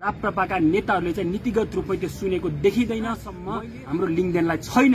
राप्रपाका नेताहरूले चाहिँ नीतिगत रूपमै त्यो सुनेको देखिँदैनसम्म हाम्रो लिङ्गदेनलाई छैन।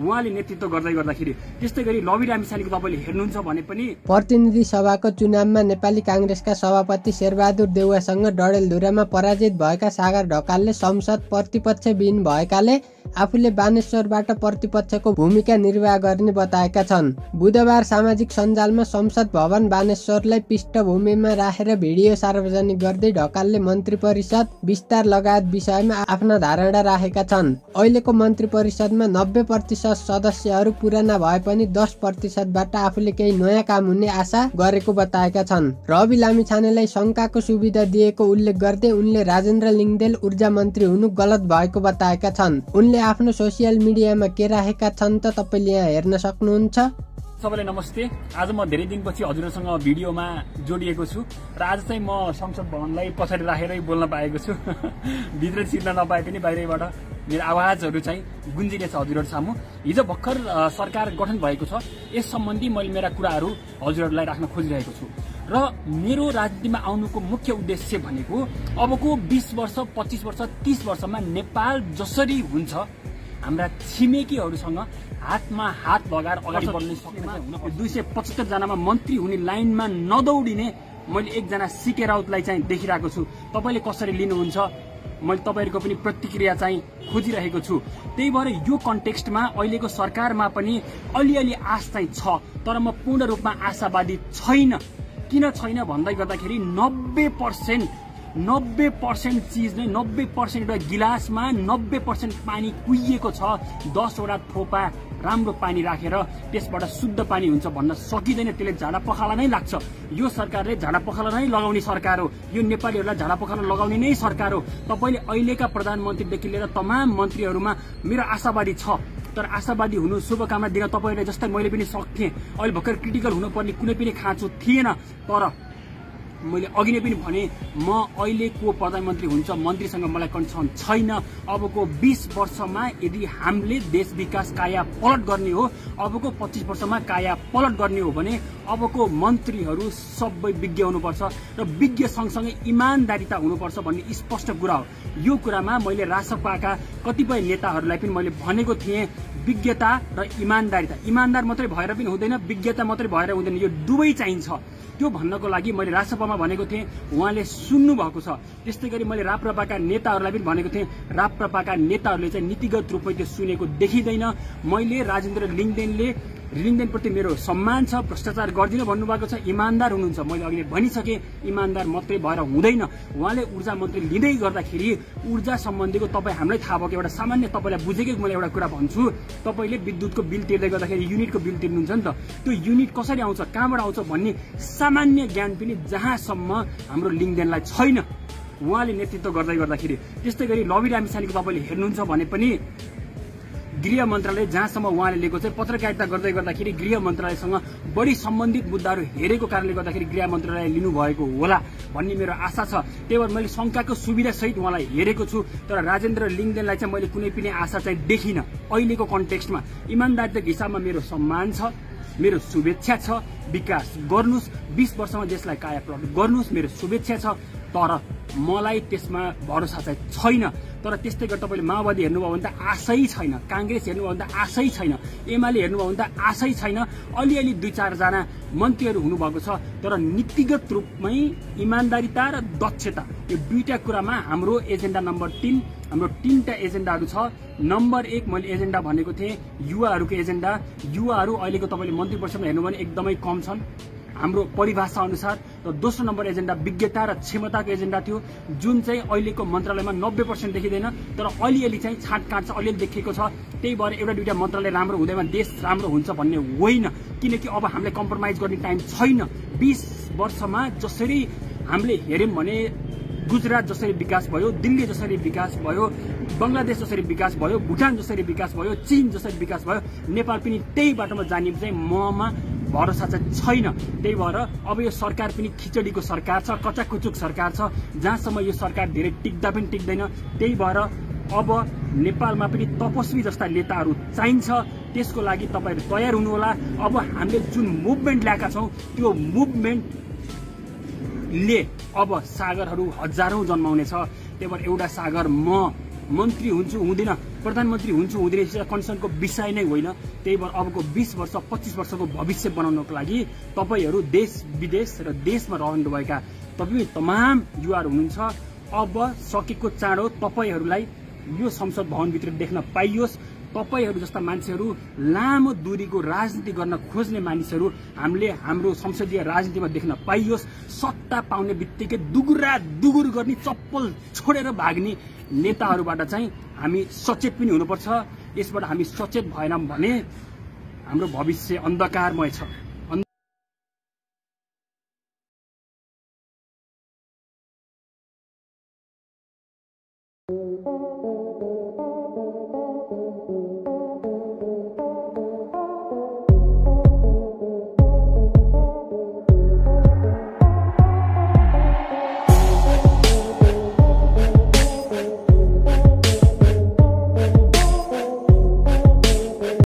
उहाँले नेतृत्व गर्दै गर्दाखेरि त्यस्तै गरी लबी रामिसानीको तपाईँले हेर्नुहुन्छ भने पनि प्रतिनिधि सभाको चुनावमा नेपाली काङ्ग्रेसका सभापति शेरबहादुर देउवासँग डडेलधुरामा पराजित भएका सागर ढकालले संसद प्रतिपक्षविहीन भएकाले आफूले बानेश्वरबाट प्रतिपक्षको भूमिका निर्वाह गर्ने बताएका छन्। बुधबार सामाजिक सञ्जालमा संसद भवन बानेश्वरलाई पृष्ठभूमिमा राखेर भिडियो सार्वजनिक गर्दै ढकालले मन्त्री परिषद विस्तार लगायत विषयमा आफ्ना धारणा राखेका छन्। अहिलेको मन्त्री परिषदमा नब्बे प्रतिशत सदस्यहरू पुराना भए पनि दस प्रतिशतबाट आफूले केही नयाँ काम हुने आशा गरेको बताएका छन्। रवि लामिछानेलाई शङ्काको सुविधा दिएको उल्लेख गर्दै उनले राजेन्द्र लिङ्गदेल ऊर्जा मन्त्री हुनु गलत भएको बताएका छन्। उनले आफ्नो सोसियल मिडियामा के राखेका छन् त तपाईँले यहाँ हेर्न सक्नुहुन्छ? सबैलाई नमस्ते। आज म धेरै दिनपछि हजुरहरूसँग भिडियोमा जोडिएको छु र आज चाहिँ म संसद भवनलाई पछाडि राखेरै बोल्न पाएको छु। भित्र छिर्न नपाए पनि बाहिरबाट मेरो आवाजहरू चाहिँ गुन्जिनेछ हजुरहरू सामु। हिजो भर्खर सरकार गठन भएको छ। यस सम्बन्धी मैले मेरा कुराहरू हजुरहरूलाई राख्न खोजिरहेको छु। र मेरो राजनीतिमा आउनुको मुख्य उद्देश्य भनेको अबको बिस वर्ष पच्चिस वर्ष तिस वर्षमा नेपाल जसरी हुन्छ हाम्रा छिमेकीहरूसँग हातमा हात लगाएर अगाडि बढ्ने सक्ने दुई सय पचहत्तरजनामा मन्त्री हुने लाइनमा नदौडिने मैले एकजना सिके राउतलाई चाहिँ देखिरहेको छु। तपाईँले कसरी लिनुहुन्छ? मैले तपाईँहरूको पनि प्रतिक्रिया चाहिँ खोजिरहेको छु। त्यही भएर यो कन्टेक्स्टमा अहिलेको सरकारमा पनि अलिअलि आश चाहिँ छ तर म पूर्ण रूपमा आशावादी छैन। किन छैन भन्दै गर्दाखेरि नब्बे पर्सेन्ट नब्बे पर्सेन्ट चिज नै नब्बे पर्सेन्ट एउटा गिलासमा नब्बे पर्सेन्ट पानी कुहिएको छ। दसवटा थोपा राम्रो पानी राखेर त्यसबाट शुद्ध पानी हुन्छ भन्न सकिँदैन। त्यसले झाडा पखाला नै लाग्छ। यो सरकारले झाडा पखाला नै लगाउने सरकार हो। यो नेपालीहरूलाई झाडा पखाला लगाउने नै सरकार हो। तपाईँले अहिलेका प्रधानमन्त्रीदेखि लिएर तमाम मन्त्रीहरूमा मेरो आशावादी छ। तर आशावादी हुनु शुभकामना दिन तपाईँलाई जस्तै मैले पनि सक्थेँ अहिले भर्खर क्रिटिकल हुनुपर्ने कुनै पनि खाँचो थिएन तर मैले अघि नै पनि भने म अहिलेको प्रधानमन्त्री हुन्छ मन्त्रीसँग मलाई कन्सर्न छैन। अबको बिस वर्षमा यदि हामीले देश विकास काया पलट गर्ने हो अबको पच्चिस वर्षमा काया पलट गर्ने हो भने अबको मन्त्रीहरू सबै विज्ञ हुनुपर्छ र विज्ञ सँगसँगै इमान्दारिता हुनुपर्छ भन्ने स्पष्ट कुरा हो। यो कुरामा मैले रासपाका कतिपय नेताहरूलाई पनि मैले भनेको थिएँ। विज्ञता र इमान्दारिता। इमान्दार मात्रै भएर पनि हुँदैन विज्ञता मात्रै भएर हुँदैन। यो दुवै चाहिन्छ। त्यो भन्नको लागि मैले राजसभामा भनेको थिएँ उहाँले सुन्नु भएको छ। त्यस्तै गरी मैले राप्रपाका नेताहरूलाई पनि भनेको थिएँ राप्रपाका नेताहरूले चाहिँ नीतिगत रूपमै त्यो सुनेको देखिँदैन। मैले राजेन्द्र लिङ्गदेनले लिङ्गदेनप्रति मेरो सम्मान छ भ्रष्टाचार गर्दिनँ भन्नुभएको छ इमान्दार हुनुहुन्छ। मैले अघि भनिसकेँ इमान्दार मात्रै भएर हुँदैन। उहाँले ऊर्जा मन्त्री लिँदै गर्दाखेरि ऊर्जा सम्बन्धीको तपाईँ हामीलाई थाहा भएको एउटा सामान्य तपाईँलाई बुझेकै मैले एउटा कुरा भन्छु। तपाईँले विद्युतको बिल तिर्दै गर्दाखेरि युनिटको बिल तिर्नुहुन्छ नि त। त्यो युनिट कसरी आउँछ कहाँबाट आउँछ भन्ने सामान्य ज्ञान पनि जहाँसम्म हाम्रो लिङ्गदेनलाई छैन। उहाँले नेतृत्व गर्दै गर्दाखेरि त्यस्तै गरी लबी रामिसानीको तपाईँले हेर्नुहुन्छ भने पनि गृह मन्त्रालय जहाँसम्म उहाँले लिएको चाहिँ पत्रकारिता गर्दै गर्दाखेरि गृह मन्त्रालयसँग बढी सम्बन्धित मुद्दाहरू हेरेको कारणले गर्दाखेरि गृह मन्त्रालय लिनुभएको होला भन्ने मेरो आशा छ। त्यही भएर मैले शङ्काको सुविधा सहित उहाँलाई हेरेको छु तर राजेन्द्र लिङ्गदेनलाई चाहिँ मैले कुनै पनि आशा चाहिँ देखिनँ। अहिलेको कन्टेक्स्टमा इमान्दारिताको हिसाबमा मेरो सम्मान छ मेरो शुभेच्छा छ विकास गर्नुहोस् बिस वर्षमा देशलाई काया गर्नुहोस् मेरो शुभेच्छा छ तर मलाई त्यसमा भरोसा चाहिँ छैन। तर त्यस्तै गरी तपाईँले माओवादी हेर्नुभयो भने त आशै छैन काङ्ग्रेस हेर्नुभयो भने त आशै छैन एमाले हेर्नुभयो भने त आशै छैन अलिअलि दुई चारजना मन्त्रीहरू हुनुभएको छ तर नीतिगत रूपमै इमान्दारिता र दक्षता यो दुईटा कुरामा हाम्रो एजेन्डा नम्बर तिन हाम्रो तिनवटा एजेन्डाहरू छ। नम्बर एक मैले एजेन्डा भनेको थिएँ युवाहरूको एजेन्डा। युवाहरू अहिलेको तपाईँले मन्त्री परिषदमा हेर्नु भने एकदमै कम छन्। हाम्रो परिभाषा अनुसार र दोस्रो नम्बर एजेन्डा विज्ञता र क्षमताको एजेन्डा थियो। जुन चाहिँ अहिलेको मन्त्रालयमा नब्बे पर्सेन्ट देखिँदैन तर अलिअलि चाहिँ छाँटकाँट छ अलिअलि देखिएको छ। त्यही भएर एउटा दुइटा मन्त्रालय राम्रो हुँदैमा देश राम्रो हुन्छ भन्ने होइन। किनकि अब हामीले कम्प्रोमाइज गर्ने टाइम छैन। बिस वर्षमा जसरी हामीले हेऱ्यौँ भने गुजरात जसरी विकास भयो दिल्ली जसरी विकास भयो बङ्गलादेश जसरी विकास भयो भुटान जसरी विकास भयो चीन जसरी विकास भयो नेपाल पनि त्यही बाटोमा जाने चाहिँ ममा भरोसा चाहिँ छैन। त्यही भएर अब यो सरकार पनि खिचडीको सरकार छ कचाकुचुक सरकार छ। जहाँसम्म यो सरकार धेरै टिक्दा पनि टिक्दैन त्यही भएर अब नेपालमा पनि तपस्वी जस्ता नेताहरू चाहिन्छ। त्यसको लागि तपाईँहरू तयार हुनुहोला। अब हामीले जुन मुभमेन्ट ल्याएका छौँ त्यो मुभमेन्ट सागरले अब सागरहरू हजारौँ जन्माउनेछ। त्यही भएर एउटा सागर म मन्त्री हुन्छु हुँदिन। प्रधानमन्त्री हुन्छु हुँदैन कन्सर्नको विषय नै होइन। त्यही भएर अबको बिस वर्ष पच्चिस वर्षको भविष्य बनाउनको लागि तपाईँहरू देश विदेश र देशमा रहनुभएका तपाईँ तमाम युवाहरू हुनुहुन्छ। अब सकेको चाँडो तपाईँहरूलाई यो संसद भवनभित्र देख्न पाइयोस्। तपाईँहरू जस्ता मान्छेहरू लामो दूरीको राजनीति गर्न खोज्ने मानिसहरू हामीले हाम्रो संसदीय राजनीतिमा देख्न पाइयोस्। सत्ता पाउने बित्तिकै दुगुरा दुगुर गर्ने चप्पल छोडेर भाग्ने नेताहरूबाट चाहिँ हामी सचेत पनि हुनुपर्छ। यसबाट हामी सचेत भएनौँ भने हाम्रो भविष्य अन्धकारमय छ।